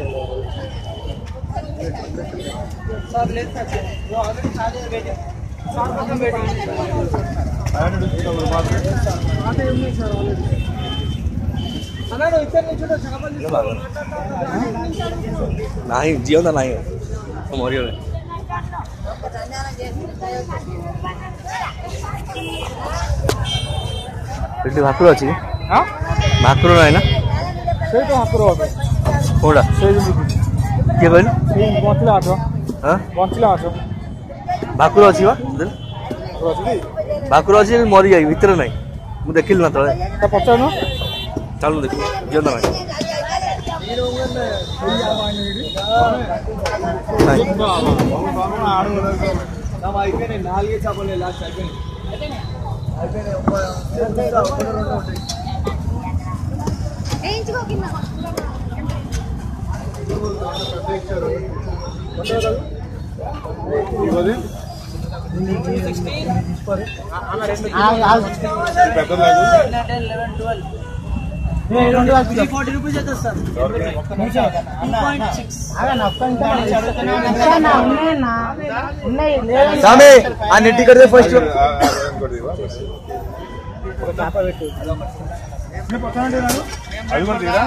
ये काटला ଛୋଟିଆଟା हाँ छोटा ना बड़ ना बड़ ना नाही जिवंत नाही मरिगले ଏଠି ଭାକୁର ଅଛି କି? ହଁ ଭାକୁର ନାହିଁ ନା ସେଇଟା ହାତର ଅଟେ କୋଉଟା ସେଇ ଯେମିତି କିଏ କହିଲୁ ସେଇ ବଞ୍ଚିଲା ଆଠ ହଁ ବଞ୍ଚିଲା ଆଠ ଭାକୁର ଅଛି ବା ବୁଝିଲୁ? ଅଛନ୍ତି ଭାକୁର ଅଛି କିନ୍ତୁ ମରିଯାଇ ଭିତରେ ନାହିଁ ମୁଁ ଦେଖିଲି ନା ତଳେ ତା ପଚାରୁନ ଚାଲୁ ଦେଖିବୁ ଜିଅନ୍ତା ନାହିଁ ନାହିଁ వేయించుకో కింద స్వామి ఆ నెట్టి కడితే ఫస్ట్ అది కూడా తీరా